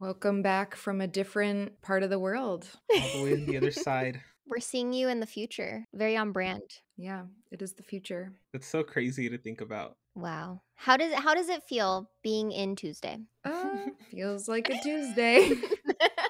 Welcome back from a different part of the world. All the way on the other side. We're seeing you in the future. Very on brand. Yeah, it is the future. It's so crazy to think about. Wow. How does it how does it feel being in Tuesday? Uh, feels like a Tuesday.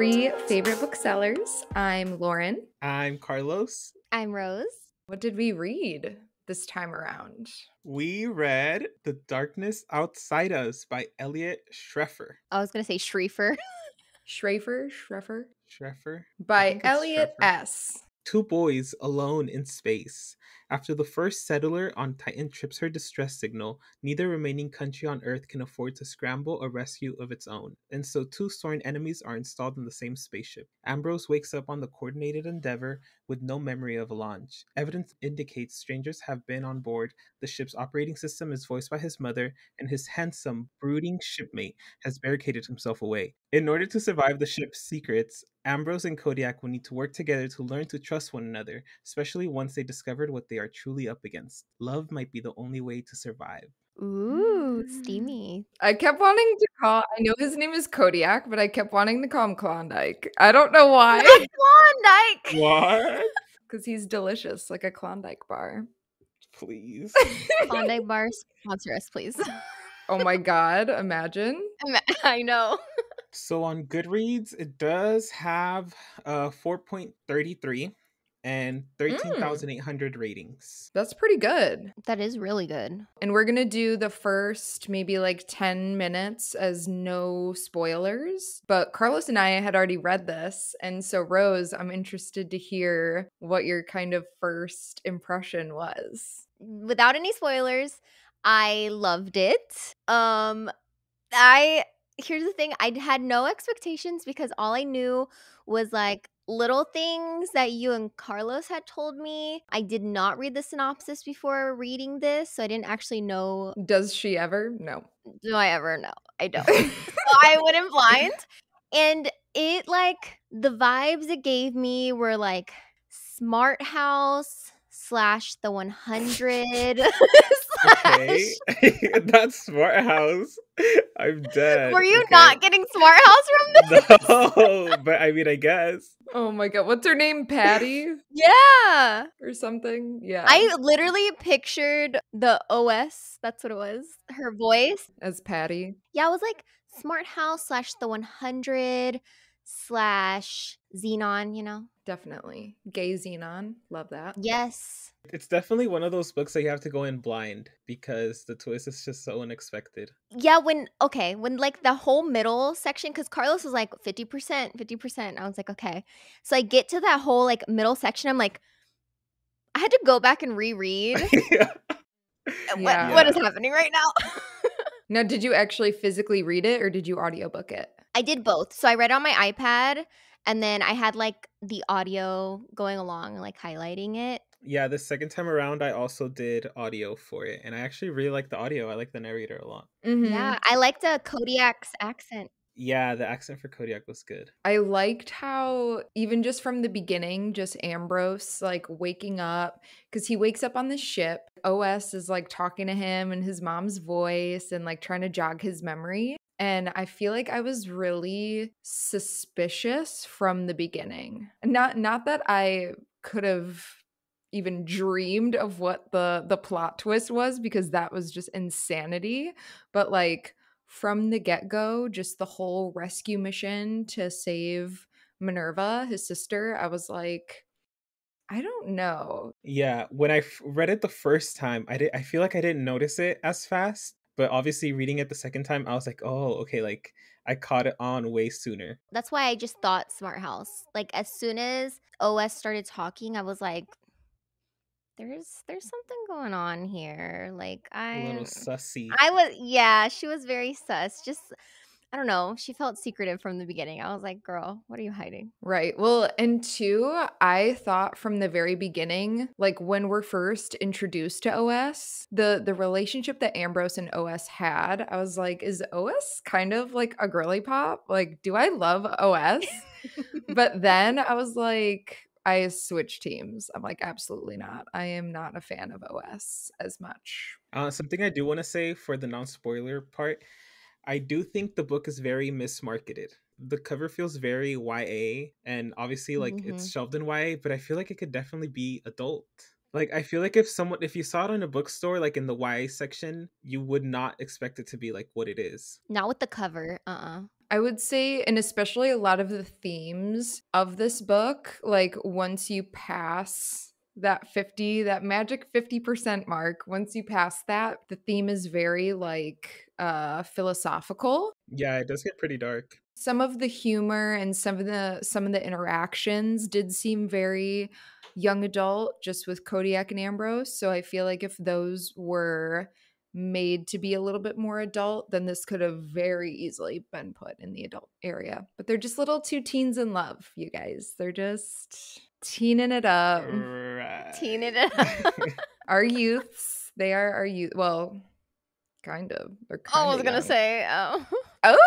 three favorite booksellers. I'm Lauren. I'm Carlos. I'm Rose. What did we read this time around? We read The Darkness Outside Us by Eliot Schrefer. I was gonna say Schreffer. Schrafer, Schreffer? Schreffer? By Eliot Schrefer. S. Two boys alone in space. After the first settler on Titan trips her distress signal, neither remaining country on Earth can afford to scramble a rescue of its own, and so two sworn enemies are installed in the same spaceship. Ambrose wakes up on the coordinated endeavor with no memory of a launch. Evidence indicates strangers have been on board. The ship's operating system is voiced by his mother, and his handsome, brooding shipmate has barricaded himself away. In order to survive the ship's secrets, Ambrose and Kodiak will need to work together to learn to trust one another, especially once they discovered what they are truly up against. Love might be the only way to survive. Ooh, Mm. steamy. I kept wanting to call, I know his name is Kodiak, but I kept wanting to call him Klondike. I don't know why. Klondike. What? Because he's delicious, like a Klondike bar. Please. Klondike bar sponsor us, please. oh my God, imagine. I know. So on Goodreads, it does have uh 4.33 and 13,800 ratings. That's pretty good. That is really good. And we're going to do the first maybe like 10 minutes as no spoilers. But Carlos and I had already read this. And so, Rose, I'm interested to hear what your kind of first impression was. Without any spoilers, I loved it. Um I here's the thing, I had no expectations because all I knew was like little things that you and Carlos had told me. I did not read the synopsis before reading this, so I didn't actually know Does she ever? No. do I ever know? I don't. so I went in blind. And it like the vibes it gave me were like smart house slash the 100 Okay. That's Smart House. I'm dead. Were you Okay. not getting smart house from this? No, but I mean, I guess. Oh my God. What's her name? Patty Yeah. or something? Yeah. I literally pictured the OS. That's what it was. Her voice. As Patty. Yeah, it was like smart house slash the 100 slash Zenon, you know? Definitely. Gay Zenon. Love that. Yes. It's definitely one of those books that you have to go in blind because the twist is just so unexpected. Yeah, when okay, when like the whole middle section, because Carlos was like 50%, 50%. I was like, okay. So I get to that whole like middle section. I'm like, I had to go back and reread. yeah. what, Yeah. what is happening right now? Now, did you actually physically read it or did you audiobook it? I did both. So I read on my iPad and then I had like the audio going along, like highlighting it. Yeah, the second time around, I also did audio for it, and I actually really like the audio. I like the narrator a lot. Mhm. Yeah, I liked uh, Kodiak's accent. Yeah, the accent for Kodiak was good. I liked how even just from the beginning, just Ambrose like waking up because he wakes up on the ship. OS is like talking to him in his mom's voice and like trying to jog his memory. And I feel like I was really suspicious from the beginning. Not not that I could have even dreamed of what the the plot twist was because that was just insanity, but like from the get go, just the whole rescue mission to save Minerva, his sister, I was like, I don't know. Yeah, when I f- read it the first time, I did. I feel like I didn't notice it as fast, but obviously reading it the second time, I was like, oh, okay, like I caught it on way sooner. That's why I just thought Smart House. Like as soon as OS started talking, I was like, "There's there's something going on here." Like A I little sussy. I was yeah, she was very sus. Just I don't know. She felt secretive from the beginning. I was like, girl, what are you hiding? Right. Well, and two, I thought from the very beginning, like when we're first introduced to OS, the the relationship that Ambrose and OS had, I was like, is OS kind of like a girly pop? Like, do I love OS? but then I was like, I switched teams. I'm like, absolutely not. I am not a fan of OS as much. Uh, something I do want to say for the non spoiler part I do think the book is very mismarketed. The cover feels very YA, and obviously, like mm-hmm. it's shelved in YA, but I feel like it could definitely be adult. Like I feel like if someone if you saw it in a bookstore like in the YA section, you would not expect it to be like what it is. Not with the cover. Uh-uh. I would say and especially a lot of the themes of this book, like once you pass that 50 that magic 50% mark once you pass that the theme is very like uh philosophical. Yeah it does get pretty dark. Some of the humor and some of the some of the interactions did seem very young adult just with Kodiak and Ambrose so I feel like if those were made to be a little bit more adult then this could have very easily been put in the adult area. But they're just little two teens in love you guys. They're just teening it up. Right. Teening it up. our youths, they are our youth. Well, kind of. They're kind oh, I was gonna say. Oh. oh.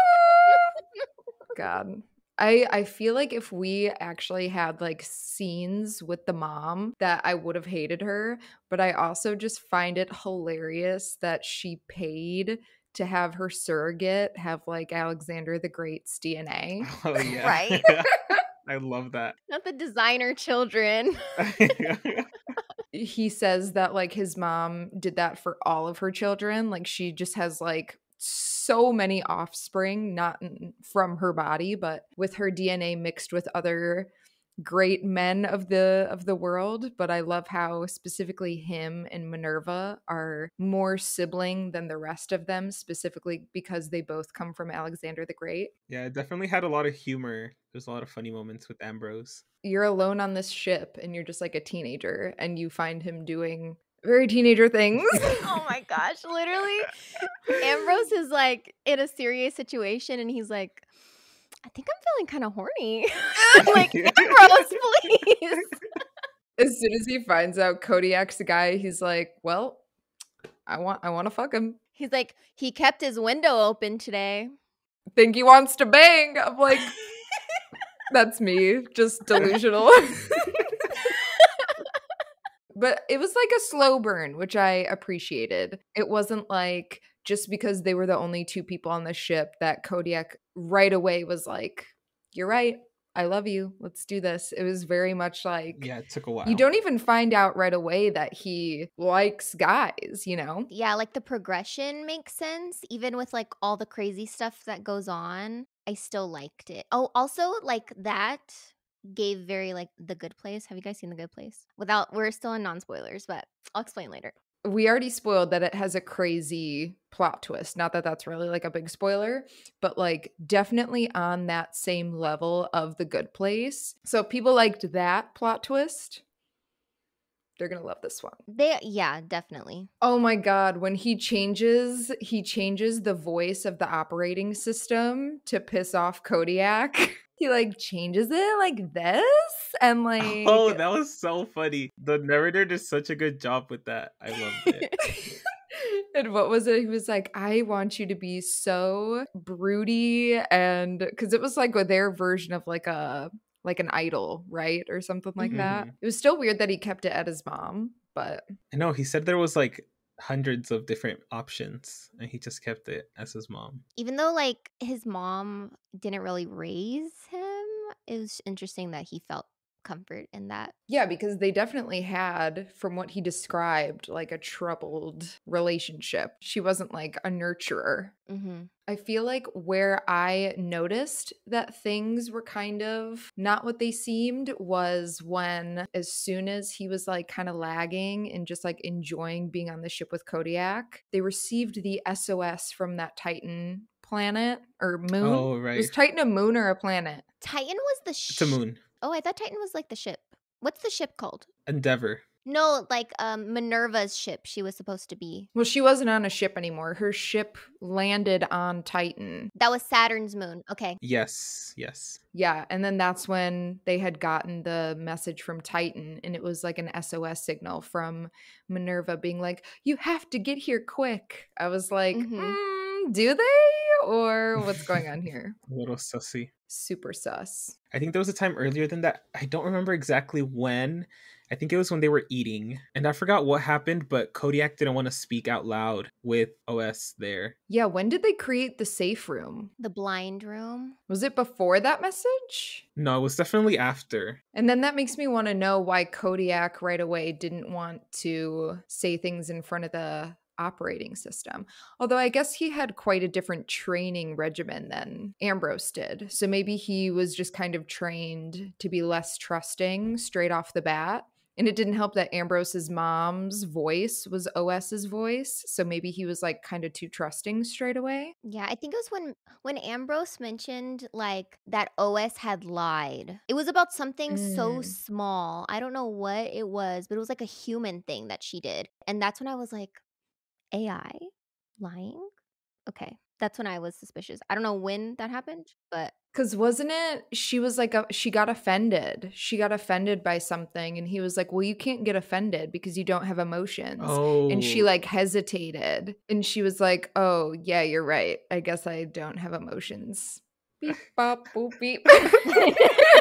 God. I I feel like if we actually had like scenes with the mom that I would have hated her, but I also just find it hilarious that she paid to have her surrogate have like Alexander the Great's DNA. Oh yeah. right? I love that. Not the designer children. he says that like his mom did that for all of her children. Like she just has like so many offspring, not from her body, but with her DNA mixed with other great men of the of the world but i love how specifically him and minerva are more sibling than the rest of them specifically because they both come from alexander the great yeah it definitely had a lot of humor there's a lot of funny moments with ambrose you're alone on this ship and you're just like a teenager and you find him doing very teenager things. oh my gosh, literally. Ambrose is like in a serious situation and he's like, I think I'm feeling kind of horny. like, Ambrose, please. As soon as he finds out Kodiak's the guy, he's like, "Well, I want, I want to fuck him." He's like, he kept his window open today. Think he wants to bang? I'm like, that's me, just delusional. but it was like a slow burn, which I appreciated. It wasn't like just because they were the only two people on the ship that Kodiak right away was like, You're right. I love you. Let's do this. It was very much like Yeah, it took a while. You don't even find out right away that he likes guys, you know? Yeah, like the progression makes sense. Even with like all the crazy stuff that goes on, I still liked it. Oh, also like that gave very like the good place. Have you guys seen the good place? Without we're still in non-spoilers, but I'll explain later we already spoiled that it has a crazy plot twist. Not that that's really like a big spoiler, but like definitely on that same level of The Good Place. So people liked that plot twist. They're going to love this one. They yeah, definitely. Oh my god, when he changes, he changes the voice of the operating system to piss off Kodiak. he like changes it like this? And oh, like oh that was so funny. The narrator did such a good job with that. I loved it. And what was it? He was like i want you to be so broody and because it was like their version of like a like an idol right? Or something like mm-hmm. that it was still weird that he kept it at his mom but i know he said there was like hundreds of different options and he just kept it as his mom. Even though like his mom didn't really raise him, it was interesting that he felt comfort in that. Yeah, because they definitely had, from what he described, like a troubled relationship. She wasn't like a nurturer. Mm-hmm. I feel like where I noticed that things were kind of not what they seemed was when, as soon as he was like kind of lagging and just like enjoying being on the ship with Kodiak, they received the SOS from that Titan planet or moon. Oh, right. Was Titan a moon or a planet? Titan was the sh- It's a moon. Oh, I thought Titan was like the ship. What's the ship called? Endeavor. No, like um Minerva's ship she was supposed to be. Well, she wasn't on a ship anymore. Her ship landed on Titan. That was Saturn's moon. Okay. Yes, yes. Yeah, and then that's when they had gotten the message from Titan, and it was like an SOS signal from Minerva being like, You have to get here quick. I was like, Mhm. "Mm, Do they? Or what's going on here? A little sussy. Super sus. I think there was a time earlier than that. I don't remember exactly when. I think it was when they were eating. And I forgot what happened, but Kodiak didn't want to speak out loud with OS there. Yeah, when did they create the safe room? The blind room. Was it before that message? No, it was definitely after. And then that makes me want to know why Kodiak right away didn't want to say things in front of the operating system. Although I guess he had quite a different training regimen than Ambrose did. So maybe he was just kind of trained to be less trusting straight off the bat. And it didn't help that Ambrose's mom's voice was OS's voice. So maybe he was like kind of too trusting straight away. Yeah, I think it was when when Ambrose mentioned like that OS had lied. It was about something so Mm. small. I don't know what it was, but it was like a human thing that she did. And that's when I was like, AI lying? Okay. That's when I was suspicious. I don't know when that happened, but Cause wasn't it she was like a, she got offended. She got offended by something and he was like, "Well, you can't get offended because you don't have emotions." Oh. And she oh. like hesitated and she was like, "Oh, yeah, you're right. I guess I don't have emotions." Beep bop boop beep.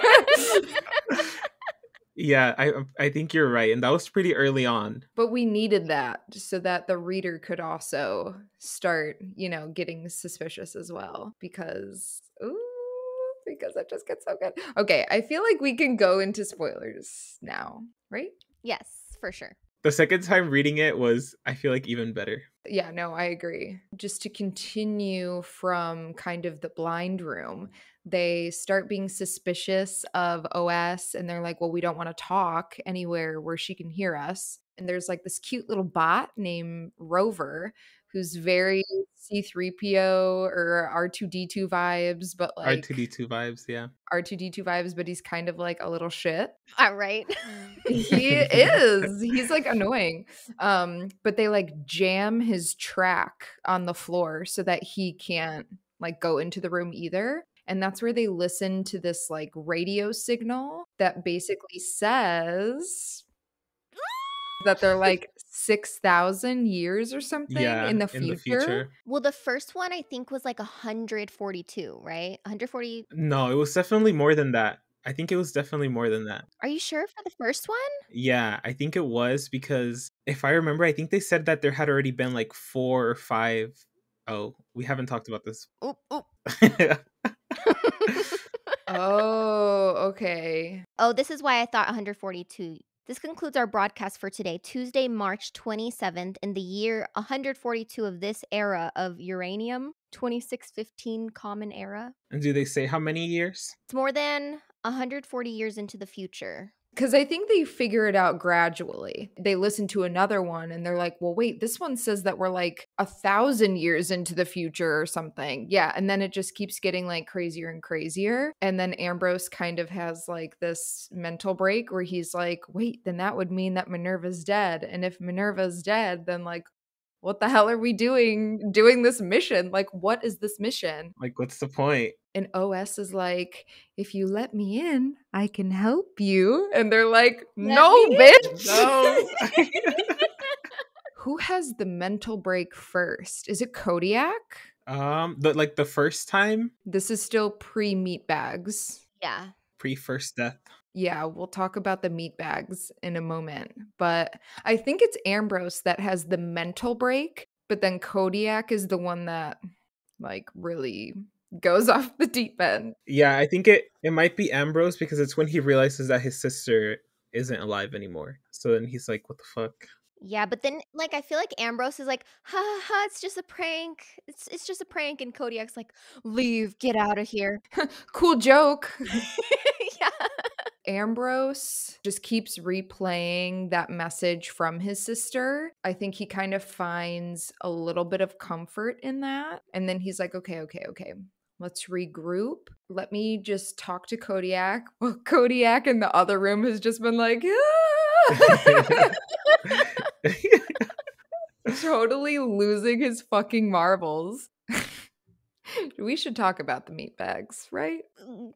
Yeah, I um, I think you're right. And that was pretty early on. but we needed that so that the reader could also start, you know, getting suspicious as well because ooh, because it just gets so good. Okay, I feel like we can go into spoilers now, right? yes, for sure. The second time reading it was, I feel like, even better. Yeah, no, I agree. Just to continue from kind of the blind room, they start being suspicious of OS and they're like, well, we don't want to talk anywhere where she can hear us. And there's like this cute little bot named Rover who's very C3PO or R2D2 vibes, but like R2D2 vibes, yeah. R2D2 vibes, but he's kind of like a little shit All right. he is he's like annoying um but they like jam his track on the floor so that he can't like go into the room either and that's where they listen to this like radio signal that mm. basically says that they're like 6000 years or something yeah, in the future, well, the first one I think was like 142, right? 140. No, it was definitely more than that. I think it was definitely more than that. Are you sure for the first one? Yeah, I think it was because if I remember, I think they said that there had already been like four or five. Oh, we haven't talked about this. Oop, oop. oh okay Oh, this is why I thought 142. This concludes our broadcast for today, Tuesday, March 27th, in the year 142 of this era of uranium, 2615 Common Era. and do they say how many years? It's more than 140 years into the future. Because I think they figure it out gradually. They listen to another one and they're like, well, wait, this one says that we're like a thousand years into the future or something. Yeah. And then it just keeps getting like crazier and crazier. And then Ambrose kind of has like this mental break where he's like, wait, then that would mean that Minerva's dead. And if Minerva's dead, then like, what the hell are we doing doing this mission? Like, what is this mission? Like, what's the point? And OS is like, if you let me in, I can help you. And they're like, Let no, bitch. No. Who has the mental break first? Is it Kodiak? um, but like the first time, This is still pre meat bags. Yeah. pre first death. Yeah, we'll talk about the meat bags in a moment. But I think it's Ambrose that has the mental break, but then Kodiak is the one that like really goes off the deep end. Yeah, I think it it might be Ambrose because it's when he realizes that his sister isn't alive anymore. So then he's like, "What the fuck?" Yeah, but then like I feel like Ambrose is like, ha ha, ha it's just a prank. It's it's just a prank, and Kodiak's like, leave, get out of here. cool joke. yeah. Ambrose just keeps replaying that message from his sister. I think he kind of finds a little bit of comfort in that. And then he's like, okay, okay, okay. Let's regroup. Let me just talk to Kodiak. Well, Kodiak in the other room has just been like, "Ah!" totally losing his fucking marbles. we should talk about the meat bags, right?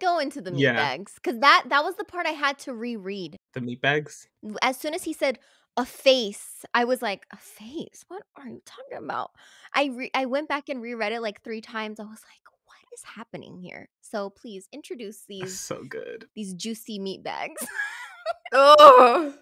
Go into the meat Yeah. bags because that that was the part I had to reread. the meat bags. As soon as he said a face, I was like, a face? What are you talking about? I re- I went back and reread it like three times. I was like, what is happening here? So please introduce these So good. these juicy meat bags. Oh,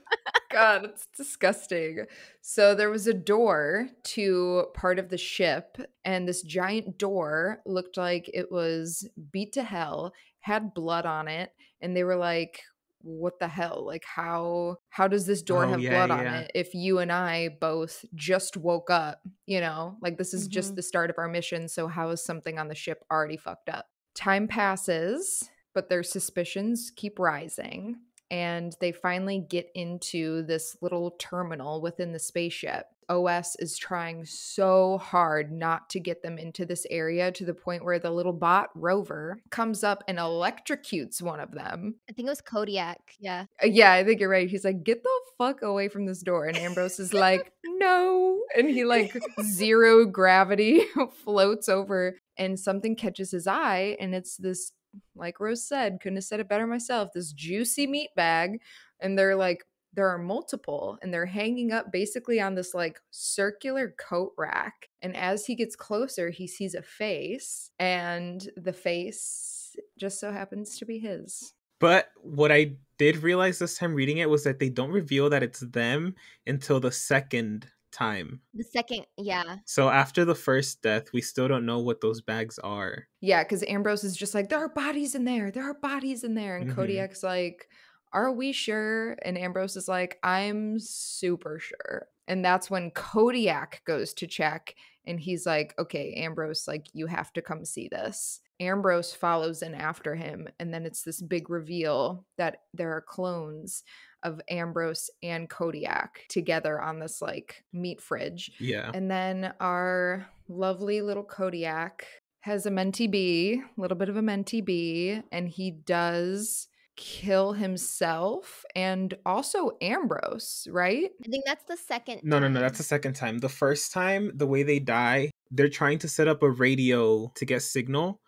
God, it's disgusting. So there was a door to part of the ship, and this giant door looked like it was beat to hell, had blood on it, and they were like, what the hell like how how does this door Oh, have yeah, blood on it if you and i both just woke up you know like this is just Mhm. the start of our mission so how is something on the ship already fucked up time passes but their suspicions keep rising and they finally get into this little terminal within the spaceship. OS is trying so hard not to get them into this area to the point where the little bot rover comes up and electrocutes one of them. I think it was Kodiak. Yeah. Uh, Yeah, I think you're right. He's like, get the fuck away from this door. And Ambrose is like, no. And he, like, zero gravity floats over, and something catches his eye. And it's this, like Rose said, couldn't have said it better myself, this juicy meat bag. And they're like, there are multiple, and they're hanging up basically on this, like, circular coat rack. And as he gets closer, he sees a face, and the face just so happens to be his. But what I did realize this time reading it was that they don't reveal that it's them until the second time. The second, yeah. So after the first death, we still don't know what those bags are. Yeah, because Ambrose is just like, there are bodies in there. There are bodies in there. And Mhm. Kodiak's like, are we sure? And Ambrose is like, I'm super sure. And that's when Kodiak goes to check and he's like, okay, Ambrose, like, you have to come see this. Ambrose follows in after him. And then it's this big reveal that there are clones of Ambrose and Kodiak together on this like meat fridge. Yeah. And then our lovely little Kodiak has a mentee bee, a little bit of a mentee bee, and he does kill himself and also Ambrose, right? I think that's the second. No, no, no. That's the second time. The first time, the way they die, they're trying to set up a radio to get signal,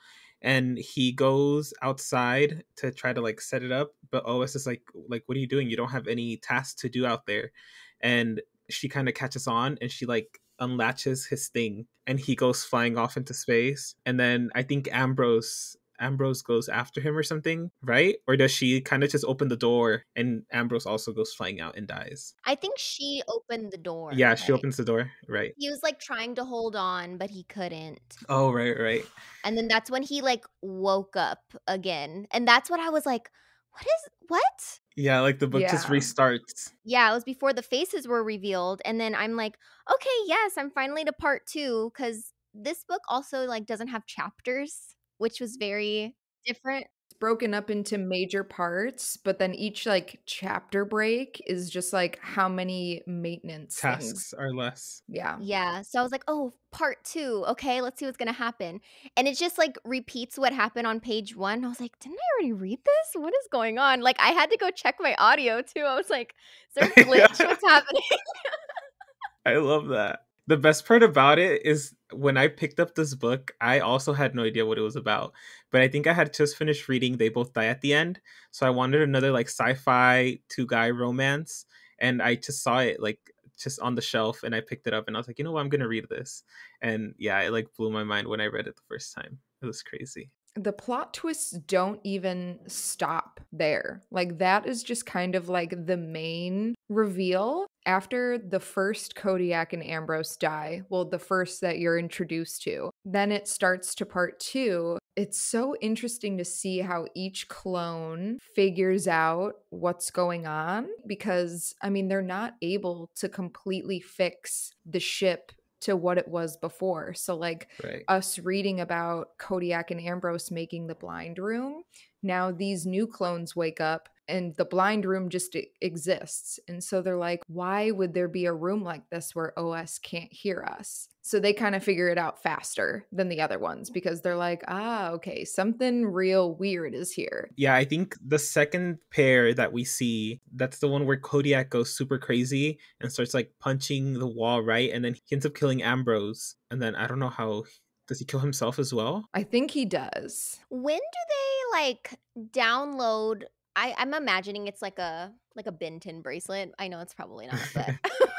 and he goes outside to try to like set it up. But OS is like, like, what are you doing? You don't have any tasks to do out there. And she kind of catches on, and she like unlatches his thing, and he goes flying off into space. And then I think Ambrose. Ambrose goes after him or something, right? Or does she kind of just open the door and Ambrose also goes flying out and dies? I think she opened the door. Yeah, she opens the door. Right. He was like trying to hold on, but he couldn't. Oh, right, right. And then that's when he like woke up again. And that's what I was like, what is what? Yeah, like the book just restarts. Yeah, it was before the faces were revealed. And then I'm like, okay, yes, I'm finally to part two. Cause this book also like doesn't have chapters, which was very different. It's broken up into major parts, but then each like chapter break is just like how many maintenance things. Tasks are less. Yeah. Yeah. So I was like, oh, part two. Okay, let's see what's gonna happen. And it just like repeats what happened on page one. I was like, didn't I already read this? What is going on? Like I had to go check my audio too. I was like, is there a glitch? What's happening? I love that. The best part about it is when I picked up this book, I also had no idea what it was about. But I think I had just finished reading They Both Die at the End. So I wanted another like sci-fi two guy romance. And I just saw it like just on the shelf and I picked it up and I was like, you know what, I'm gonna read this. And yeah, it like blew my mind when I read it the first time. It was crazy. the plot twists don't even stop there. Like that is just kind of like the main reveal after the first Kodiak and Ambrose die. Well, the first that you're introduced to. Then it starts to part 2. It's so interesting to see how each clone figures out what's going on because I mean they're not able to completely fix the ship to what it was before. So like Right. us reading about Kodiak and Ambrose making the blind room. Now these new clones wake up. And the blind room just exists. And so they're like, why would there be a room like this where OS can't hear us? So they kind of figure it out faster than the other ones because they're like, ah, okay, something real weird is here. Yeah, I think the second pair that we see, that's the one where Kodiak goes super crazy and starts like punching the wall, right? And then he ends up killing Ambrose. And then I don't know how does he kill himself as well? I think he does. When do they like download? I, I'm imagining it's like a like a Ben 10 bracelet. I know it's probably not, but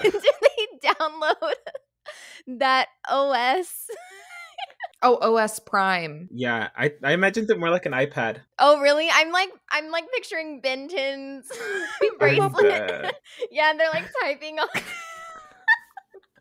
when do they download that OS? Oh, OS Prime. Yeah, I, I imagined it more like an iPad. Oh, really? I'm like I'm like picturing Ben 10's bracelet. yeah, and they're like typing on.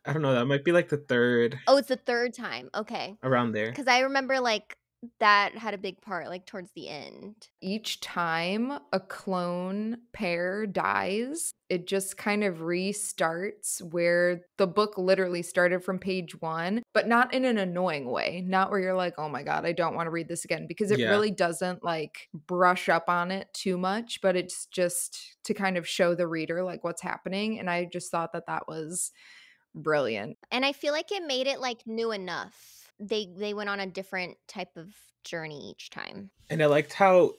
I don't know, that might be like the third Oh, it's the third time. Okay, around there. because I remember like that had a big part, like towards the end. Each time a clone pair dies, it just kind of restarts where the book literally started from page one, but not in an annoying way. Not where you're like, oh my God, I don't want to read this again because it Yeah. really doesn't like brush up on it too much, but it's just to kind of show the reader like what's happening. And I just thought that that was brilliant. And I feel like it made it like new enough. They they went on a different type of journey each time. And I liked how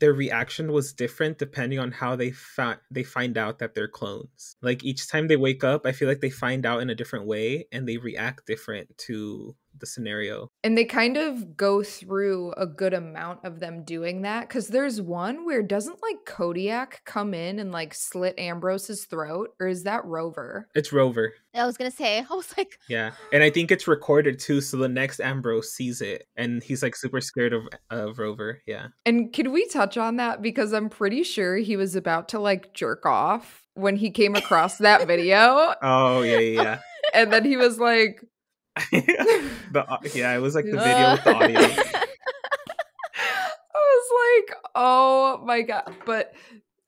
their reaction was different depending on how they found they find out that they're clones. Like each time they wake up, I feel like they find out in a different way and they react different to the scenario. And they kind of go through a good amount of them doing that because there's one where doesn't like Kodiak come in and like slit Ambrose's throat, or is that Rover? It's Rover. I was gonna say, I was like, Yeah. And I think it's recorded too, so the next Ambrose sees it and he's like super scared of of Rover. Yeah. And can we touch on that because I'm pretty sure he was about to like jerk off when he came across that video, Oh yeah, yeah. and then he was like, yeah. the yeah, it was like the video with the audio. I was like, oh my god. But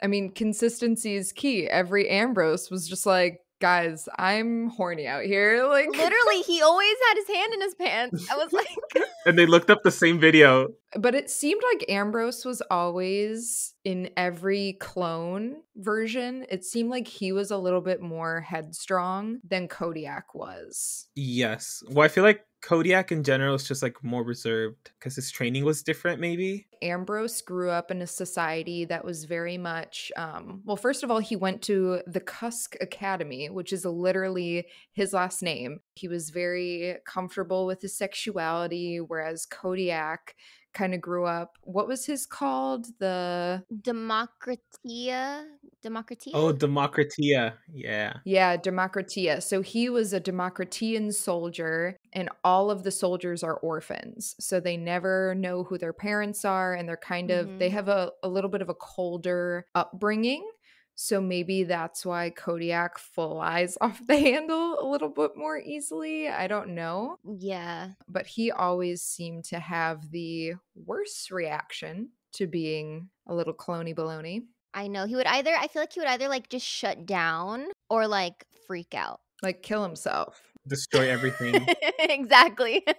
I mean, consistency is key. Every Ambrose was just like, guys, I'm horny out here. Like literally, he always had his hand in his pants. I was like, And they looked up the same video. but it seemed like Ambrose was always in every clone version. It seemed like he was a little bit more headstrong than Kodiak was. Yes. Well, I feel like Kodiak in general is just like more reserved because his training was different, maybe. Ambrose grew up in a society that was very much, um, well, first of all, he went to the Cusk Academy, which is literally his last name. He was very comfortable with his sexuality, whereas Kodiak kind of grew up. What was his called? The Democratia, Democratia. Oh, Democratia. Yeah. Yeah, Democratia. So he was a Democratian soldier, and all of the soldiers are orphans. So they never know who their parents are, and they're kind of, they Mhm. have a, a little bit of a colder upbringing. So maybe that's why Kodiak flies off the handle a little bit more easily. I don't know. Mm, yeah. But he always seemed to have the worst reaction to being a little clony baloney. I know. He would either, I feel like he would either like just shut down or like freak out. Like kill himself. Destroy everything. exactly.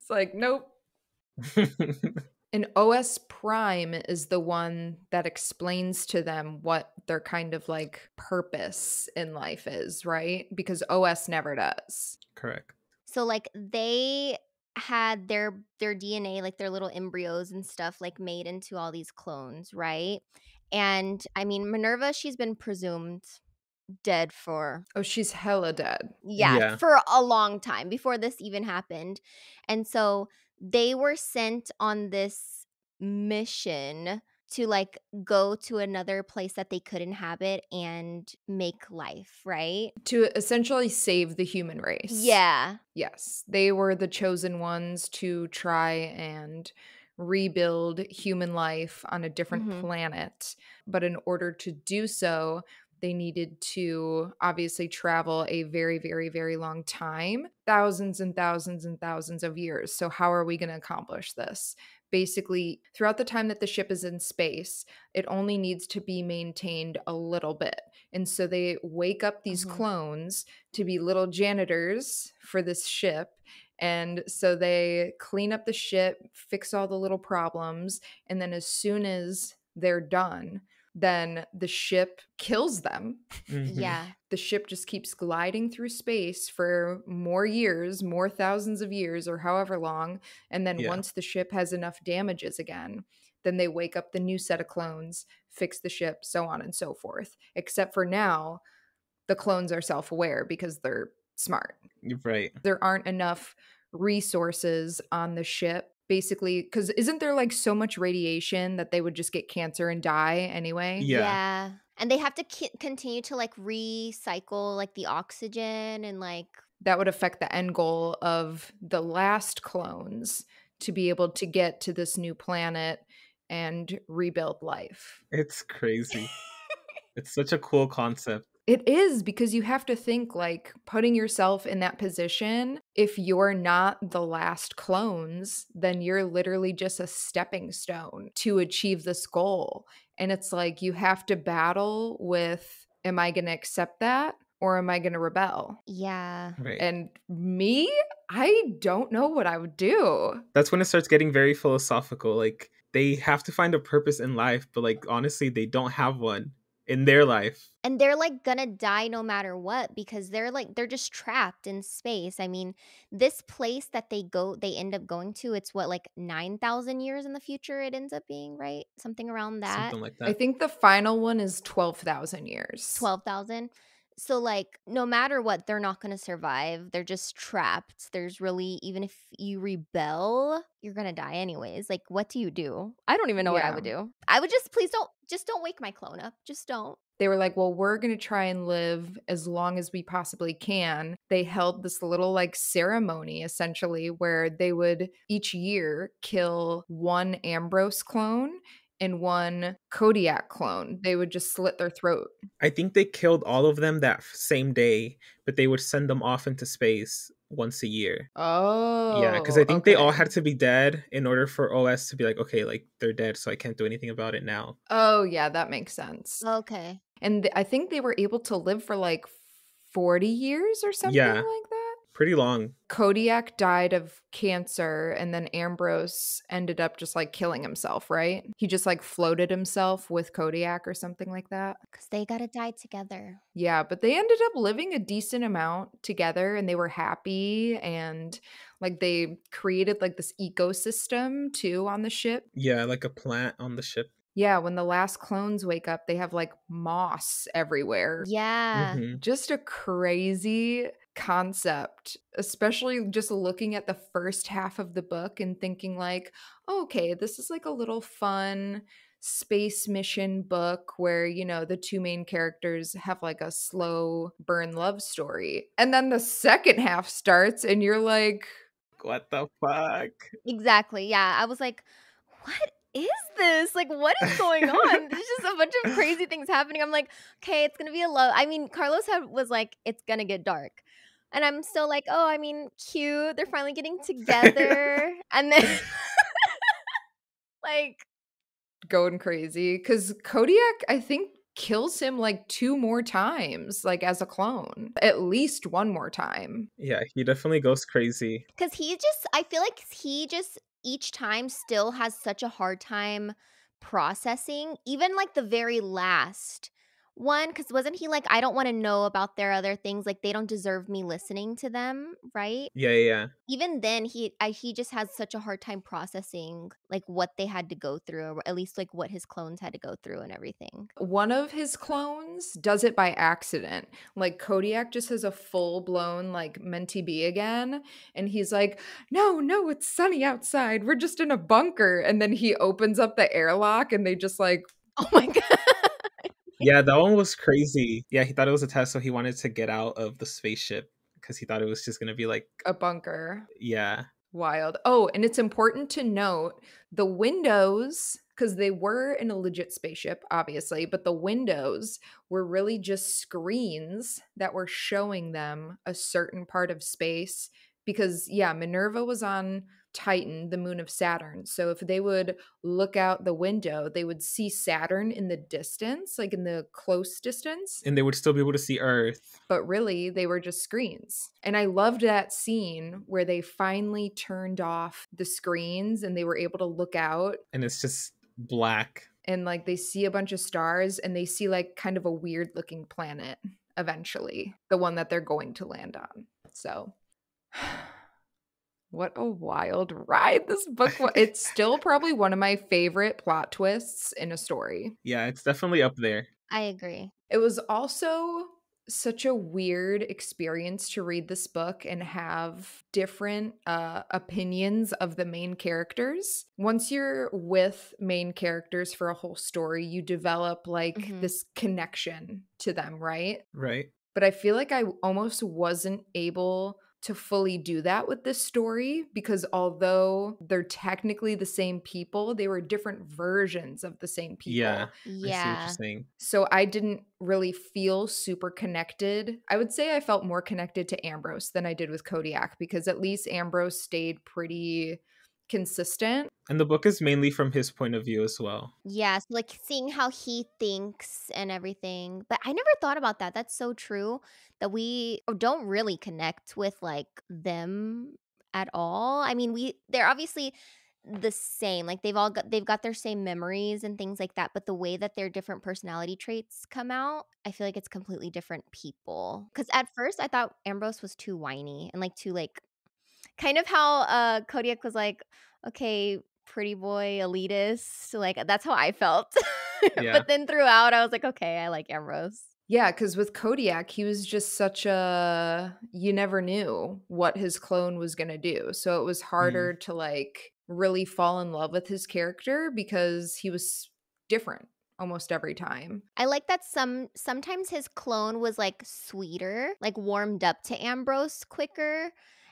It's like, nope. And OS Prime is the one that explains to them what their kind of like purpose in life is, right? Because OS never does. Correct. so like they had their their DNA, like their little embryos and stuff, like made into all these clones, right? And I mean, Minerva, she's been presumed dead for Oh, she's hella dead. yeah, Yeah. for a long time before this even happened. And so they were sent on this mission to like go to another place that they could inhabit and make life, right? To essentially save the human race. Yeah. Yes. They were the chosen ones to try and rebuild human life on a different Mhm. planet. But in order to do so, they needed to obviously travel a very, very, very long time thousands and thousands and thousands of years. So, how are we going to accomplish this? Basically, throughout the time that the ship is in space, it only needs to be maintained a little bit. And so they wake up these Mhm. clones to be little janitors for this ship. And so they clean up the ship, fix all the little problems. And then as soon as they're done, then the ship kills them. Mhm. Yeah. The ship just keeps gliding through space for more years, more thousands of years, or however long. And then Yeah. once the ship has enough damages again, then they wake up the new set of clones, fix the ship, so on and so forth. Except for now, the clones are self aware because they're smart. Right. There aren't enough resources on the ship. Basically, because isn't there like so much radiation that they would just get cancer and die anyway? Yeah. yeah. And they have to ki- continue to like recycle like the oxygen and like that would affect the end goal of the last clones to be able to get to this new planet and rebuild life. It's crazy. it's such a cool concept. It is because you have to think like putting yourself in that position. If you're not the last clones, then you're literally just a stepping stone to achieve this goal. And it's like you have to battle with am I going to accept that or am I going to rebel? yeah. Right. And me, I don't know what I would do. That's when it starts getting very philosophical. Like they have to find a purpose in life, but like honestly, they don't have one in their life. And they're like gonna die no matter what because they're like they're just trapped in space. I mean, this place that they go they end up going to, it's what like 9,000 years in the future it ends up being, right? Something around that. Something like I think the final one is 12,000 years. 12,000. So like no matter what they're not going to survive. They're just trapped. There's really even if you rebel, you're going to die anyways. Like what do you do? I don't even know what I would do. I would just please don't just don't wake my clone up. Just don't. They were like, well, we're going to try and live as long as we possibly can. They held this little like ceremony essentially where they would each year kill one Ambrose clone and one Kodiak clone. They would just slit their throat. I think they killed all of them that same day, but they would send them off into space once a year. Oh. yeah, because I think they all had to be dead in order for OS to be like, okay, like they're dead, so I can't do anything about it now. Oh, yeah, that makes sense. Okay. And th- I think they were able to live for like 40 years or something Yeah. like that. Pretty long. Kodiak died of cancer and then Ambrose ended up just like killing himself, right? He just like floated himself with Kodiak or something like that. Cuz they got to die together. Yeah, but they ended up living a decent amount together and they were happy and like they created like this ecosystem too on the ship. Yeah, like a plant on the ship. Yeah, when the last clones wake up, they have like moss everywhere. Yeah. Mhm. just a crazy concept especially just looking at the first half of the book and thinking like oh, okay this is like a little fun space mission book where you know the two main characters have like a slow burn love story and then the second half starts and you're like What the fuck? Exactly. Yeah. I was like, what is this? Like, what is going on? There's just a bunch of crazy things happening. I'm like, okay, it's gonna be a love. I mean, Carlos had was like, it's gonna get dark. And I'm still like, oh, I mean, cute. They're finally getting together. and then like going crazy because kodiak i think kills him like two more times like as a clone at least one more time Yeah, he definitely goes crazy. Because he just, I feel like he just each time still has such a hard time processing, even like the very last one. Because wasn't he like, I don't want to know about their other things. Like they don't deserve me listening to them, right? Yeah, yeah, yeah. Even then, he I, he just has such a hard time processing like what they had to go through, or at least like what his clones had to go through and everything. one of his clones does it by accident. Like Kodiak just has a full blown like mentee be again. And he's like, no, no, it's sunny outside. We're just in a bunker. And then he opens up the airlock and they just like, Oh my god! Yeah, that one was crazy. Yeah, he thought it was a test, so he wanted to get out of the spaceship because he thought it was just gonna be like, a bunker. yeah, Wild. Oh, and it's important to note the windows, because they were in a legit spaceship, obviously, but the windows were really just screens that were showing them a certain part of space. Because, yeah, Minerva was on Titan, the moon of Saturn. So if they would look out the window, they would see Saturn in the distance, like in the close distance and they would still be able to see Earth. but really they were just screens. And I loved that scene where they finally turned off the screens and they were able to look out and it's just black. and like they see a bunch of stars and they see like kind of a weird looking planet eventually, the one that they're going to land on. So what a wild ride this book was. It's still probably one of my favorite plot twists in a story. Yeah, it's definitely up there. I agree. It was also such a weird experience to read this book and have different uh, opinions of the main characters. Once you're with main characters for a whole story, you develop like Mhm. this connection to them, right? Right. But I feel like I almost wasn't able to fully do that with this story because although they're technically the same people, they were different versions of the same people. Yeah. I see what Yeah. you're saying. So I didn't really feel super connected. I would say I felt more connected to Ambrose than I did with Kodiak because at least Ambrose stayed pretty consistent. And the book is mainly from his point of view as well. Yes, like seeing how he thinks and everything. But I never thought about that. That's so true that we don't really connect with like them at all. I mean, we they're obviously the same. Like they've all got they've got their same memories and things like that, but the way that their different personality traits come out, I feel like it's completely different people. Cuz at first I thought Ambrose was too whiny and like too like kind of how uh Kodiak was like, okay, pretty boy elitist. Like that's how I felt. Yeah. but then throughout I was like, okay, I like Ambrose. Yeah, because with Kodiak, he was just such a you never knew what his clone was gonna do. So it was harder to like really fall in love with his character because he was different almost every time. I like that some sometimes his clone was like sweeter, like warmed up to Ambrose quicker.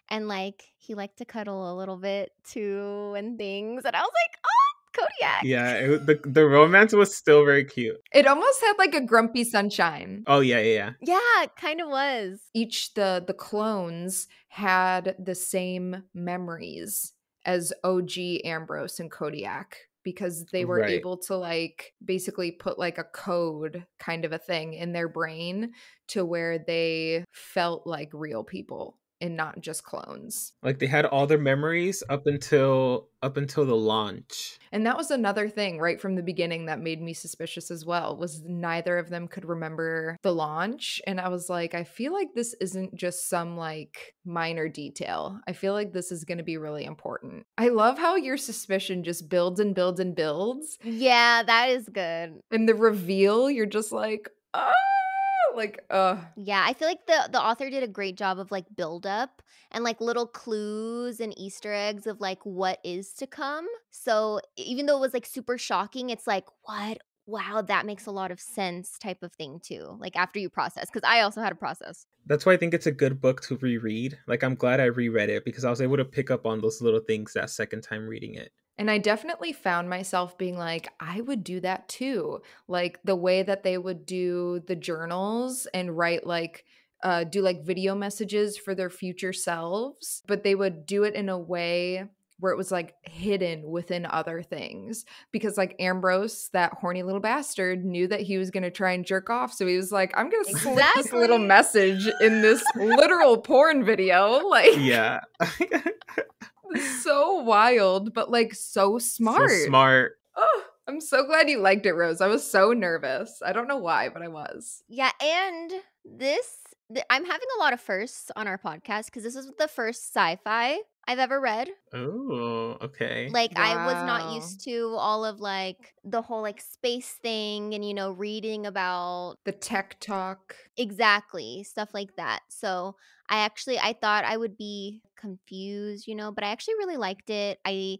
And like he liked to cuddle a little bit too and things. And I was like, oh, Kodiak. Yeah, it, the the romance was still very cute. It almost had like a grumpy sunshine. Oh yeah, yeah, yeah. Yeah, it kind of was. each the the clones had the same memories as OG Ambrose and Kodiak because they were Right. able to like basically put like a code kind of a thing in their brain to where they felt like real people and not just clones. Like they had all their memories up until up until the launch. And that was another thing right from the beginning that made me suspicious as well was neither of them could remember the launch and I was like I feel like this isn't just some like minor detail. I feel like this is going to be really important. I love how your suspicion just builds and builds and builds Yeah, that is good. and the reveal you're just like ah like uh Yeah, I feel like the the author did a great job of like build up and like little clues and Easter eggs of like what is to come. So even though it was like super shocking, it's like what wow, that makes a lot of sense type of thing too. Like after you process, because I also had a process. That's why I think it's a good book to reread. Like I'm glad I reread it because I was able to pick up on those little things that second time reading it. And I definitely found myself being like, I would do that too. Like the way that they would do the journals and write like, uh, do like video messages for their future selves, but they would do it in a way where it was like hidden within other things. Because like Ambrose, that horny little bastard, knew that he was going to try and jerk off. So he was like, I'm going to slip this little message in this literal porn video. Like, Yeah. so wild, but like so smart. So smart. Oh, I'm so glad you liked it, Rose. I was so nervous. I don't know why, but I was. Yeah, and this th- I'm having a lot of firsts on our podcast because this is the first sci-fi I've ever read. Oh, okay. Like I was not used to all of like the whole like space thing and you know reading about The tech talk. exactly stuff like that. So I actually I thought I would be confused, you know, but I actually really liked it. I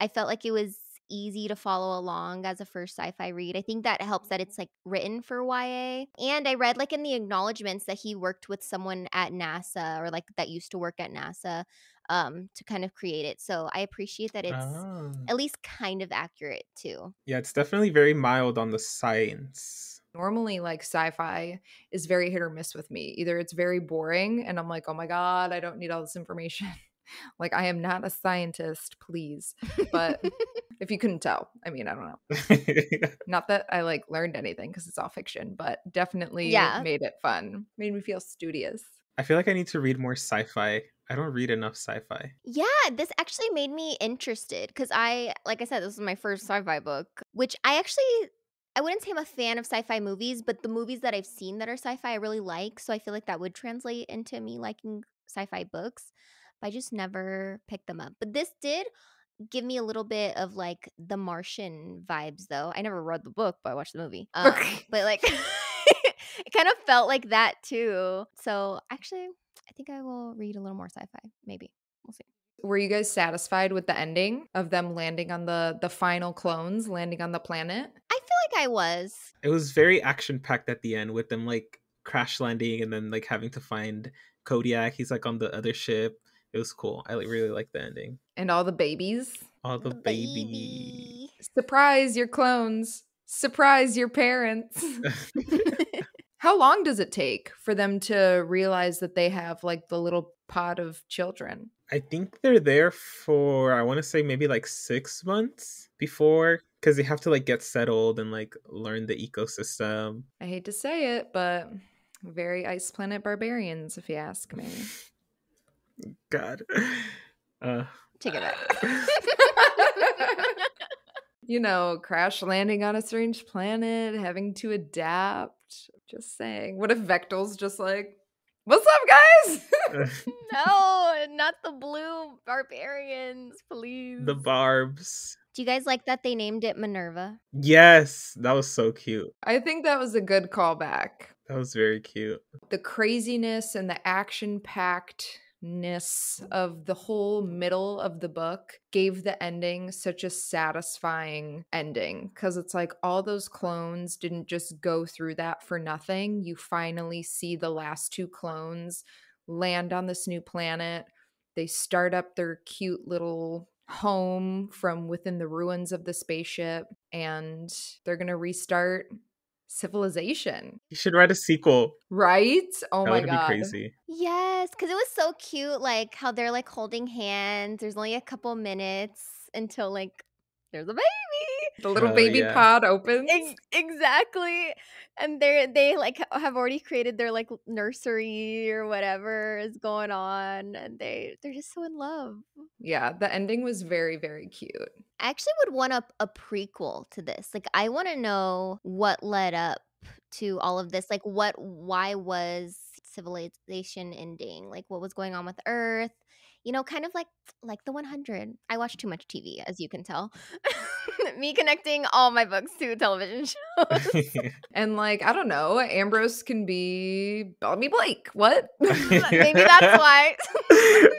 I felt like it was easy to follow along as a first sci-fi read. I think that helps that it's like written for YA. And I read like in the acknowledgments that he worked with someone at NASA or like that used to work at NASA um to kind of create it. So I appreciate that it's Ah. at least kind of accurate too. Yeah, it's definitely very mild on the science. Normally, like sci fi is very hit or miss with me. Either it's very boring and I'm like, oh my God, I don't need all this information. like, I am not a scientist, please. But if you couldn't tell, I mean, I don't know. Not that I like learned anything because it's all fiction, but definitely Yeah. made it fun. Made me feel studious. I feel like I need to read more sci-fi. I don't read enough sci-fi. Yeah, this actually made me interested because I, like I said, this was my first sci-fi book, which I actually, I wouldn't say I'm a fan of sci-fi movies, but the movies that I've seen that are sci-fi I really like. So I feel like that would translate into me liking sci-fi books, but I just never picked them up. But this did give me a little bit of like the Martian vibes, though. I never read the book, but I watched the movie. Um, but like, it kind of felt like that too. So actually, I think I will read a little more sci-fi. Maybe we'll see. Were you guys satisfied with the ending of them landing on the the final clones landing on the planet? I feel like I was. It was very action packed at the end with them like crash landing and then like having to find Kodiak. He's like on the other ship. It was cool. I like, really like the ending. And all the babies. All the, The baby. baby. Surprise your clones. Surprise your parents. How long does it take for them to realize that they have like the little pod of children? I think they're there for I want to say maybe like six months before because they have to like get settled and like learn the ecosystem. I hate to say it, but very ice planet barbarians, if you ask me. God. Uh, Take it back. you know, crash landing on a strange planet, having to adapt. Just saying. What if Vektal's just like, what's up, guys? no, not the blue barbarians, please. the barbs. Do you guys like that they named it Minerva? Yes, that was so cute. I think that was a good callback. That was very cute. The craziness and the action packedness of the whole middle of the book gave the ending such a satisfying ending because it's like all those clones didn't just go through that for nothing. You finally see the last two clones land on this new planet. They start up their cute little home from within the ruins of the spaceship and they're going to restart civilization. You should write a sequel. Right? Oh that my would god. be crazy. Yes, because it was so cute, like how they're like holding hands. There's only a couple minutes until like there's a baby. The little Oh, baby yeah. pod opens. Ex- exactly. And they're they like have already created their like nursery or whatever is going on and they they're just so in love. yeah, the ending was very, very cute. I actually would want up a prequel to this. Like I want to know what led up to all of this. Like what why was civilization ending? Like what was going on with Earth? You know, kind of like like the 100. I watch too much TV as you can tell. Me connecting all my books to television shows. And like, I don't know, Ambrose can be Bellamy Blake. What? Maybe that's why.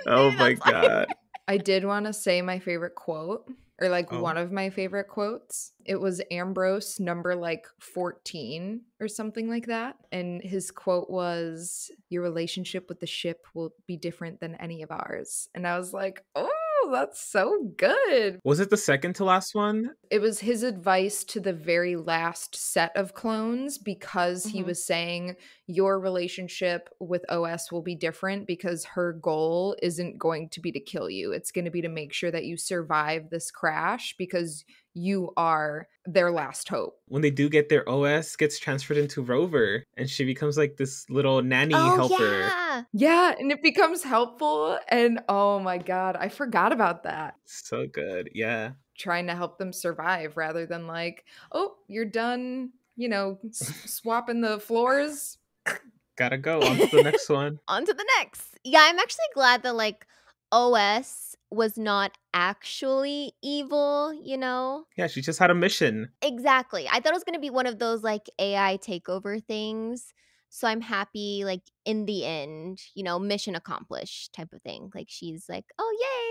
oh my that's why. god. I did want to say my favorite quote, or like Oh. one of my favorite quotes. It was Ambrose number like 14 or something like that. And his quote was, Your relationship with the ship will be different than any of ours. And I was like, Oh, that's so good. Was it the second to last one? It was his advice to the very last set of clones because he Mhm. was saying your relationship with OS will be different because her goal isn't going to be to kill you. It's going to be to make sure that you survive this crash because you are their last hope. When they do get their OS gets transferred into Rover and she becomes like this little nanny oh helper. yeah. Yeah, and it becomes helpful. And oh my God, I forgot about that. So good. Yeah. Trying to help them survive rather than like, oh, you're done, you know, s- swapping the floors. Gotta go on to the next one. on to the next. Yeah, I'm actually glad that like OS was not actually evil, you know? Yeah, she just had a mission. Exactly. I thought it was going to be one of those like AI takeover things. So I'm happy like in the end, you know, mission accomplished type of thing. Like she's like, "Oh, yay."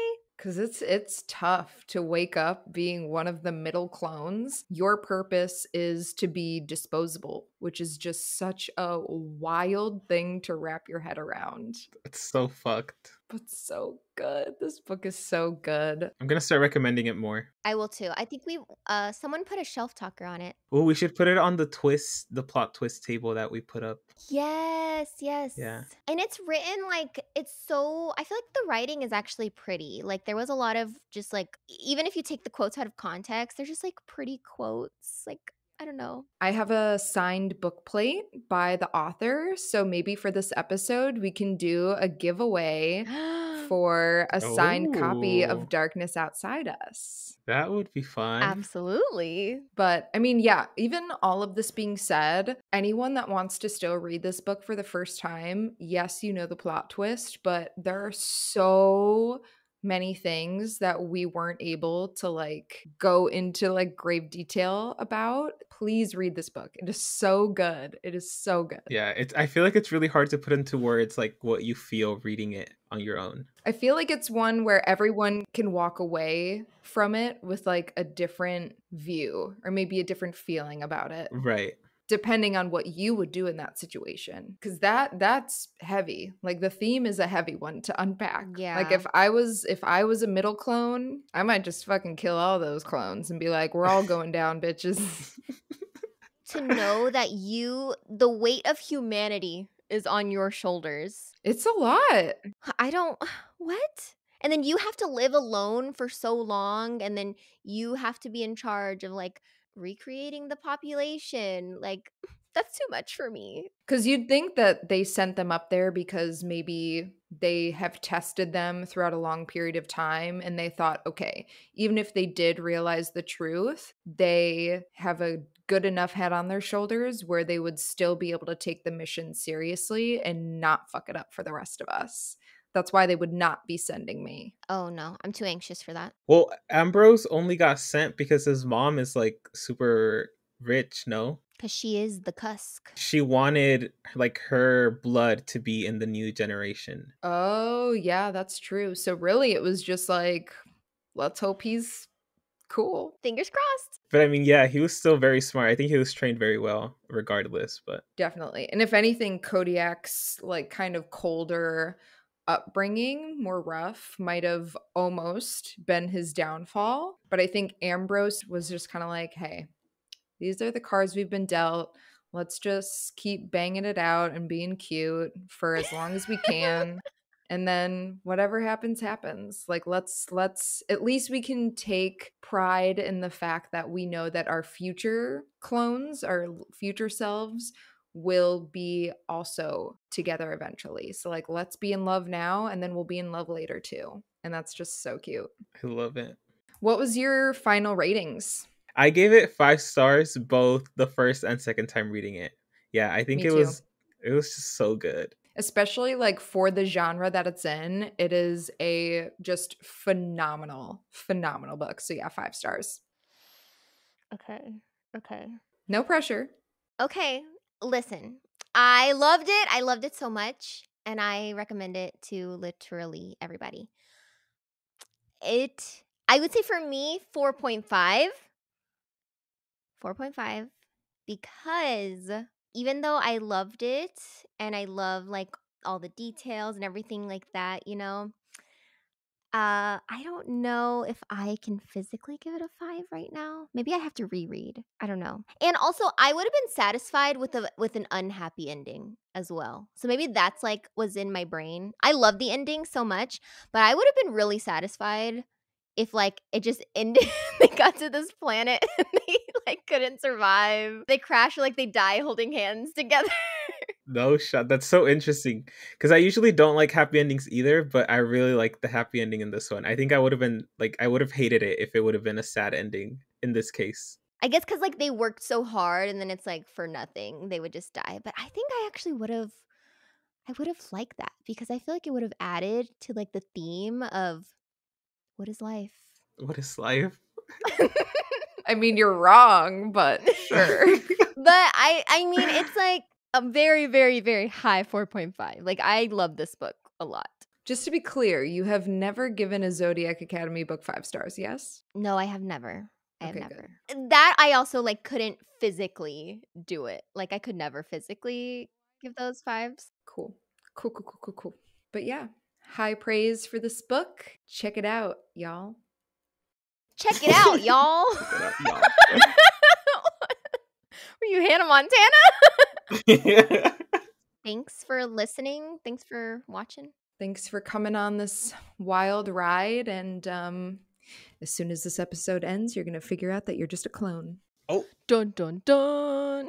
Cause it's it's tough to wake up being one of the middle clones. Your purpose is to be disposable, which is just such a wild thing to wrap your head around. It's so fucked. But so good. This book is so good. I'm gonna start recommending it more. I will too. I think we uh someone put a shelf talker on it. Oh, we should put it on the twist, the plot twist table that we put up. Yes, yes. Yeah. And it's written like it's so I feel like the writing is actually pretty. Like there was a lot of just like even if you take the quotes out of context, they're just like pretty quotes. Like I don't know. I have a signed book plate by the author. So maybe for this episode, we can do a giveaway for a signed copy of oh. Darkness Outside Us. That would be fun. Absolutely. But I mean, yeah, even all of this being said, anyone that wants to still read this book for the first time, yes, you know the plot twist, but there are so many things that we weren't able to like go into like grave detail about. Please read this book. It is so good. It is so good. Yeah, it's. I feel like it's really hard to put into words like what you feel reading it on your own. I feel like it's one where everyone can walk away from it with like a different view or maybe a different feeling about it. Right. depending on what you would do in that situation because that that's heavy like the theme is a heavy one to unpack yeah like if i was if i was a middle clone i might just fucking kill all those clones and be like we're all going down bitches To know that you, the weight of humanity is on your shoulders. it's a lot I don't, what? And then you have to live alone for so long, and then you have to be in charge of like recreating the population. Like, that's too much for me. because you'd think that they sent them up there because maybe they have tested them throughout a long period of time and they thought okay even if they did realize the truth they have a good enough head on their shoulders where they would still be able to take the mission seriously and not fuck it up for the rest of us that's why they would not be sending me Oh no, I'm too anxious for that. Well, Ambrose only got sent because his mom is like super rich. No, Because she is the cusk. she wanted like her blood to be in the new generation. oh yeah that's true so really it was just like let's hope he's cool Fingers crossed. But I mean, yeah, he was still very smart. I think he was trained very well, regardless. But Definitely. And if anything, Kodiak's like kind of colder upbringing, more rough, might have almost been his downfall. But I think Ambrose was just kind of like, hey, these are the cards we've been dealt. Let's just keep banging it out and being cute for as long as we can. And then whatever happens happens like let's let's at least we can take pride in the fact that we know that our future clones our future selves will be also together eventually so like let's be in love now and then we'll be in love later too and that's just so cute I love it. what was your final ratings I gave it five stars both the first and second time reading it. Yeah, I think Me it too. was it was just so good. Especially like for the genre that it's in it is a just phenomenal phenomenal book so yeah five stars Okay. Okay. no pressure Okay. Listen, I loved it. I loved it so much. And I recommend it to literally everybody. It, I would say for me, 4.5. 4.5. Because even though I loved it and I love like all the details and everything like that, you know, uh, I don't know if I can physically give it a five right now. Maybe I have to reread. I don't know. And also, I would have been satisfied with a with an unhappy ending as well. So maybe that's like was in my brain. I love the ending so much, but I would have been really satisfied if like it just ended. they got to this planet and they like couldn't survive. They crash like they die holding hands together. No shot. That's so interesting because I usually don't like happy endings either, but I really like the happy ending in this one. I think I would have been like I would have hated it if it would have been a sad ending in this case. I guess because like they worked so hard and then it's like for nothing. They would just die. But I think I actually would have I would have liked that because I feel like it would have added to like the theme of what is life? What is life? i mean you're wrong but sure But I I mean it's like a very, very, very high 4.5. Like I love this book a lot. just to be clear you have never given a zodiac academy book five stars yes No, I have never. I have Okay, good. That I also like couldn't physically do it. Like I could never physically give those fives. cool cool cool cool cool cool but yeah high praise for this book check it out y'all Check it out, y'all. Check y'all. Were you Hannah Montana? Thanks for listening. Thanks for watching. thanks for coming on this wild ride and um as soon as this episode ends you're gonna figure out that you're just a clone oh, Dun dun dun.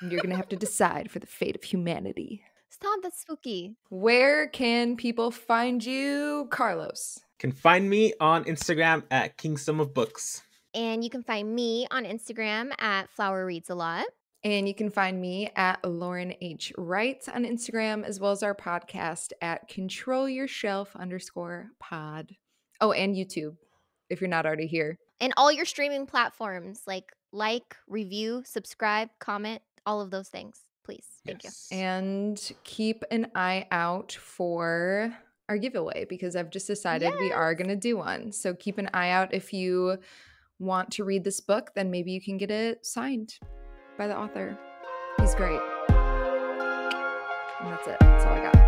and you're gonna have to decide for the fate of humanity Stop, that's spooky. Where can people find you, Carlos? Can find me on Instagram at Kingdom of Books. And you can find me on Instagram at Flower Reads a Lot. And you can find me at Lauren H. Wright on Instagram, as well as our podcast at Control Your Shelf underscore pod. Oh, and YouTube, if you're not already here. And all your streaming platforms like like, review, subscribe, comment, all of those things. Please. Thank Yes. you. And keep an eye out for our giveaway because I've just decided we are going to do one. So keep an eye out if you want to read this book, then maybe you can get it signed by the author. He's great. And that's it. That's all I got.